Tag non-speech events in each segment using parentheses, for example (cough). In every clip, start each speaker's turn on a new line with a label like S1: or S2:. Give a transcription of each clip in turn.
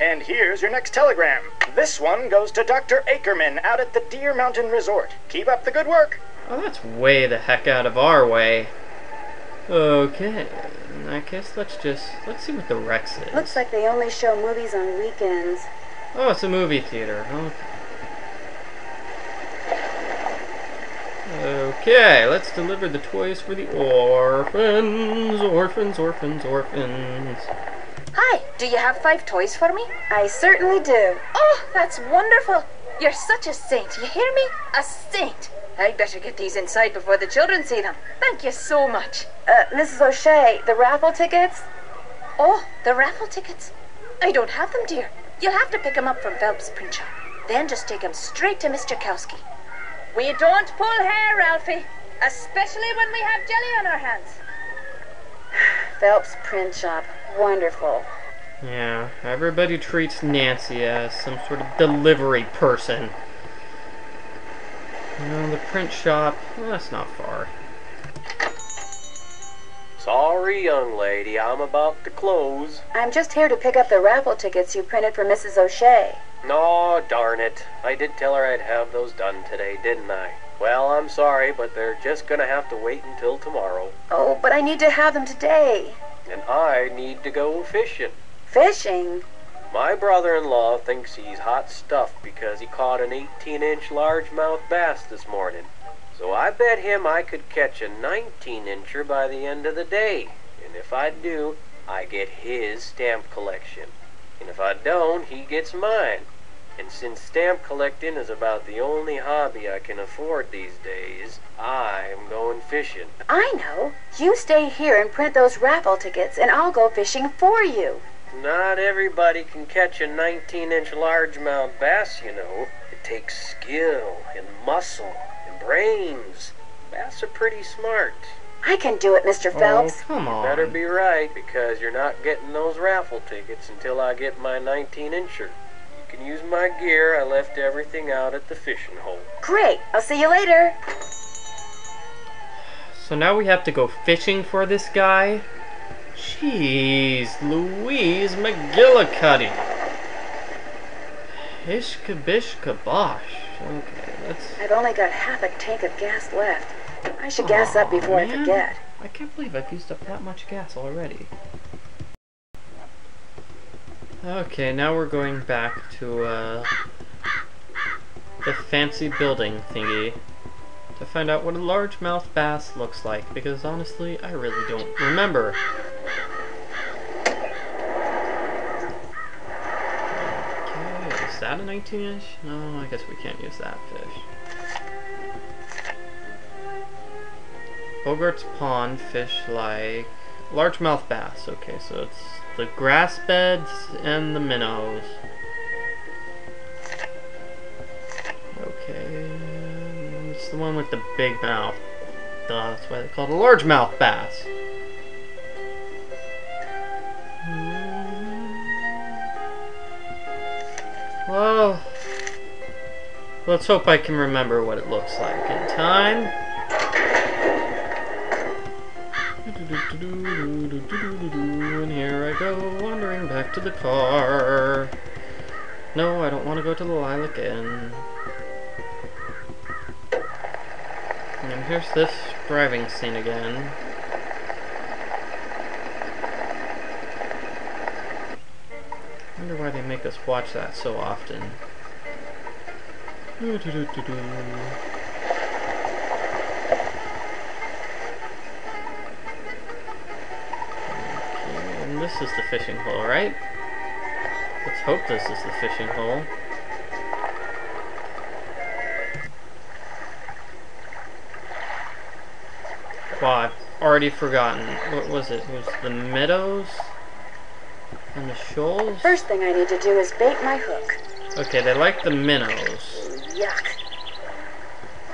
S1: And here's your next telegram. This one goes to Dr. Ackerman out at the Deer Mountain Resort. Keep up the good work.
S2: Oh, that's way the heck out of our way. Okay. I guess let's just let's see what the Rex is.
S3: Looks like they only show movies on weekends.
S2: Oh, it's a movie theater. Okay. Okay, let's deliver the toys for the orphans, orphans, orphans, orphans.
S4: Do you have five toys for me?
S3: I certainly do.
S4: Oh, that's wonderful. You're such a saint. You hear me? A saint. I'd better get these inside before the children see them. Thank you so much.
S3: Uh, Mrs. O'Shea, the raffle tickets?
S4: Oh, the raffle tickets. I don't have them, dear. You'll have to pick them up from Phelps Print Shop. Then just take them straight to Mr. Kowski. We don't pull hair, Ralphie. Especially when we have jelly on our hands. (sighs)
S3: Phelps Print Shop. Wonderful.
S2: Yeah, everybody treats Nancy as some sort of delivery person. You know, the print shop, well, that's not far.
S5: Sorry, young lady, I'm about to close.
S3: I'm just here to pick up the raffle tickets you printed for Mrs. O'Shea.
S5: No, darn it. I did tell her I'd have those done today, didn't I? Well, I'm sorry, but they're just gonna have to wait until tomorrow.
S3: Oh, but I need to have them today.
S5: And I need to go fishing.
S3: Fishing?
S5: My brother-in-law thinks he's hot stuff because he caught an 18-inch largemouth bass this morning. So I bet him I could catch a 19-incher by the end of the day. And if I do, I get his stamp collection. And if I don't, he gets mine. And since stamp collecting is about the only hobby I can afford these days, I'm going fishing.
S3: I know. You stay here and print those raffle tickets, and I'll go fishing for you.
S5: Not everybody can catch a 19-inch largemouth bass, you know. It takes skill and muscle and brains. Bass are pretty smart.
S3: I can do it, Mr. Oh, Phelps.
S2: Oh, come on.
S5: You Better be right, because you're not getting those raffle tickets until I get my 19-incher. You can use my gear. I left everything out at the fishing hole.
S3: Great. I'll see you later.
S2: So now we have to go fishing for this guy? Jeez, Louise McGillicuddy. Ishka bishka bosh. Okay, let's...
S3: I've only got half a tank of gas left. I should gas up before I forget.
S2: I can't believe I've used up that much gas already. Okay, now we're going back to, uh, the fancy building thingy to find out what a largemouth bass looks like, because honestly, I really don't remember. Okay, is that a 19 inch? No, I guess we can't use that fish. Bogart's Pond fish like largemouth bass. Okay, so it's the grass beds and the minnows. Okay, it's the one with the big mouth. Duh, that's why they call it a largemouth bass. Well, let's hope I can remember what it looks like in time. And here I go, wandering back to the car. No, I don't want to go to the Lilac Inn. And here's this driving scene again. Wonder why they make us watch that so often. This is the fishing hole, right? Let's hope this is the fishing hole. Wow, I've already forgotten. What was it? It was the meadows? And the shoals?
S3: First thing I need to do is bait my hook.
S2: Okay, they like the minnows.
S3: Yuck.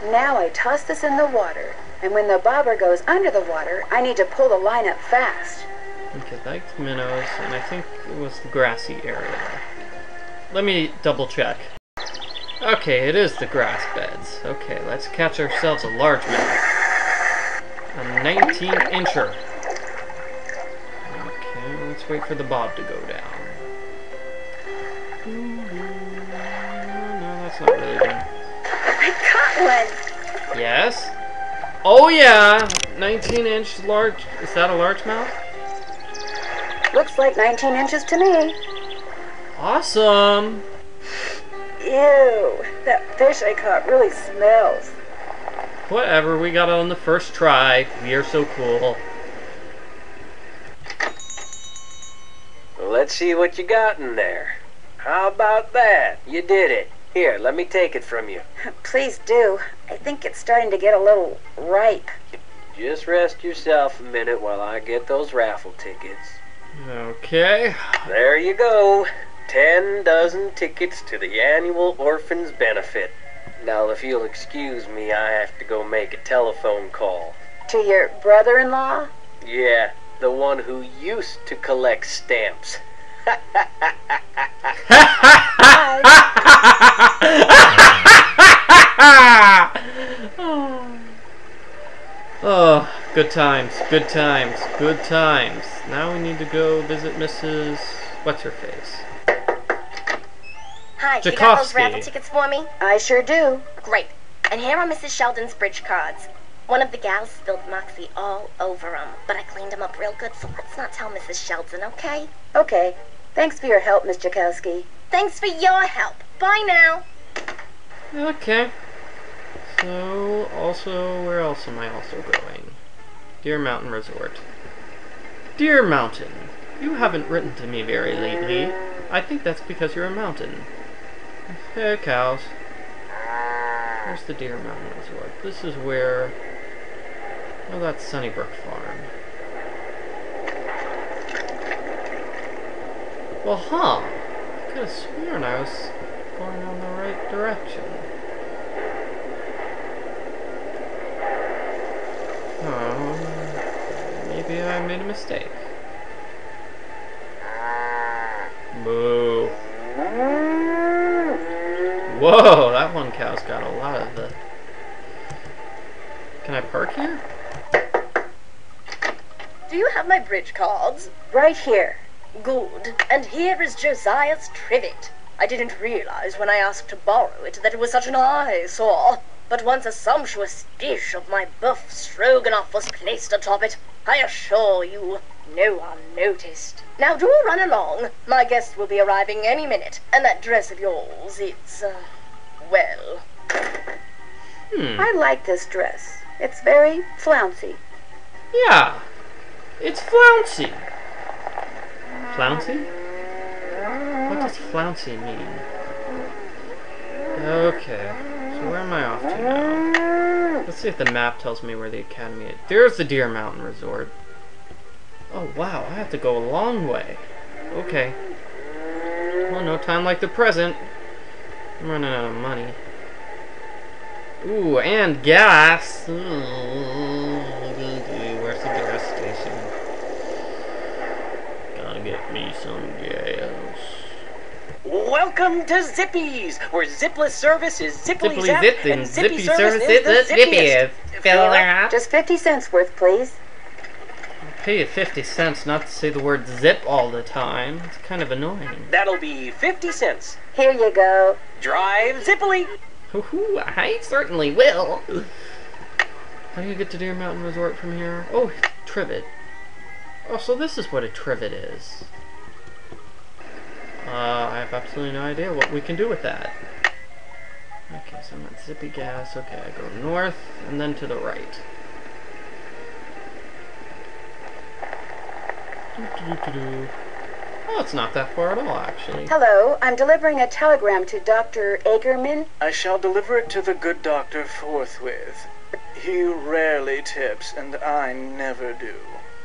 S3: Now I toss this in the water, and when the bobber goes under the water, I need to pull the line up fast.
S2: Okay, they like the minnows, and I think it was the grassy area. Let me double check. Okay, it is the grass beds. Okay, let's catch ourselves a largemouth. A 19 incher. Let's wait for the bob to go down. No, that's not really done.
S3: I caught one.
S2: Yes. Oh yeah, 19 inch large. Is that a largemouth?
S3: Looks like 19 inches to me.
S2: Awesome.
S3: Ew, that fish I caught really smells.
S2: Whatever, we got it on the first try. We are so cool.
S5: Let's see what you got in there. How about that? You did it. Here, let me take it from you.
S3: Please do. I think it's starting to get a little ripe.
S5: Just rest yourself a minute while I get those raffle tickets.
S2: Okay.
S5: There you go. Ten dozen tickets to the annual Orphans Benefit. Now, if you'll excuse me, I have to go make a telephone call.
S3: To your brother in law?
S5: Yeah, the one who used to collect stamps. (laughs)
S2: oh, good times, good times, good times. Now we need to go visit Mrs. What's her face?
S6: Hi, you got those raffle tickets for me?
S3: I sure do.
S6: Great. And here are Mrs. Sheldon's bridge cards. One of the gals spilled Moxie all over 'em, but I cleaned 'em up real good, so let's not tell Mrs. Sheldon, okay?
S3: Okay. Thanks for your help, Miss Jakowski.
S6: Thanks for your help. Bye now.
S2: Okay. So, also, where else am I also going? Deer Mountain Resort. Deer Mountain, you haven't written to me very lately. I think that's because you're a mountain. Hey, cows. Where's the Deer Mountain Resort? This is where. Oh, that's Sunnybrook Farm. Well, huh. I could have sworn I was going in the right direction. Oh, maybe I made a mistake. Boo. Whoa, that one cow's got a lot of the. Can I park here?
S4: Do you have my bridge cards?
S3: Right here.
S4: Good. And here is Josiah's trivet. I didn't realize when I asked to borrow it that it was such an eyesore. But once a sumptuous dish of my buff stroganoff was placed atop it, I assure you, no one noticed. Now do run along. My guest will be arriving any minute, and that dress of yours, it's, uh, well.
S2: Hmm.
S3: I like this dress. It's very flouncy.
S2: Yeah. It's flouncy. Flouncy? What does flouncy mean? Okay. So where am I off to now? Let's see if the map tells me where the academy is. There's the Deer Mountain Resort. Oh wow, I have to go a long way. Okay. Well, no time like the present. I'm running out of money. Ooh, and gas. Hmm, Ooh, where's the gas station? Gotta get me some gas.
S5: Welcome to Zippy's, where zipless service is zippily,
S2: Zippily
S5: zap,
S2: zipped
S5: and
S2: and
S5: zippy,
S2: zippy
S5: service,
S2: service
S5: is
S2: is
S5: the
S2: the
S5: zippiest.
S2: zippiest.
S5: Fill her up.
S3: Just 50 cents worth, please.
S2: Pay you 50 cents not to say the word zip all the time. It's kind of annoying.
S5: That'll be 50 cents.
S3: Here you go.
S5: Drive zippily.
S2: Hoo-hoo, I certainly will. How do you get to Deer Mountain Resort from here? Oh, trivet. Oh, so this is what a trivet is. Uh, I have absolutely no idea what we can do with that. Okay, so I'm at Zippy Gas. Okay, I go north and then to the right. Doo-doo-doo-doo-doo. Oh, it's not that far at all, actually.
S3: Hello, I'm delivering a telegram to Dr. Ackerman.
S1: I shall deliver it to the good doctor forthwith. He rarely tips, and I never do.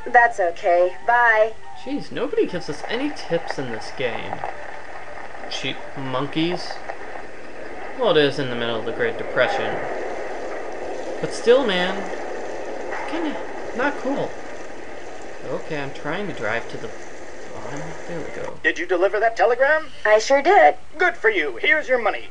S3: That's okay. Bye.
S2: Jeez, nobody gives us any tips in this game. Cheap monkeys. Well, it is in the middle of the Great Depression. But still, man, kinda not cool. Okay, I'm trying to drive to the bottom. There we go.
S1: Did you deliver that telegram?
S3: I sure did.
S1: Good for you. Here's your money.